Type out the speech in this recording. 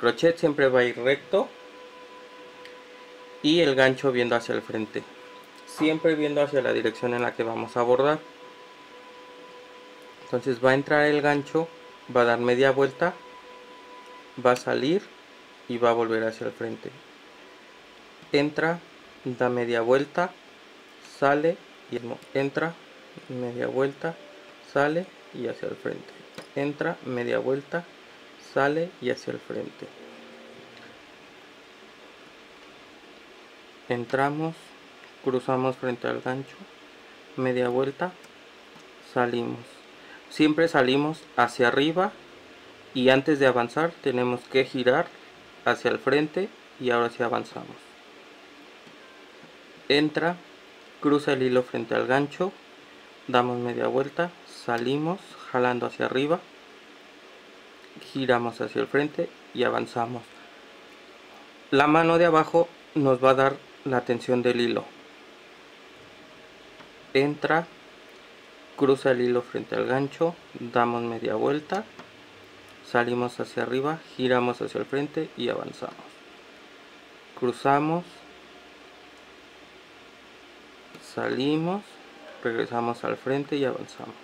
crochet siempre va a ir recto y el gancho viendo hacia el frente. Siempre viendo hacia la dirección en la que vamos a bordar entonces va a entrar el gancho va a dar media vuelta va a salir y va a volver hacia el frente. Entra da media vuelta sale y entra media vuelta sale y hacia el frente. Entra media vuelta sale y hacia el frente. Entramos cruzamos frente al gancho media vuelta salimos. Siempre salimos hacia arriba y antes de avanzar tenemos que girar hacia el frente y ahora sí avanzamos. Entra cruza el hilo frente al gancho damos media vuelta salimos jalando hacia arriba giramos hacia el frente y avanzamos. La mano de abajo nos va a dar la tensión del hilo. Entra cruza el hilo frente al gancho damos media vuelta salimos hacia arriba giramos hacia el frente y avanzamos. Cruzamos salimos regresamos al frente y avanzamos